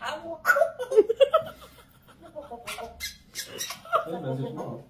Ai, meu Deus, não.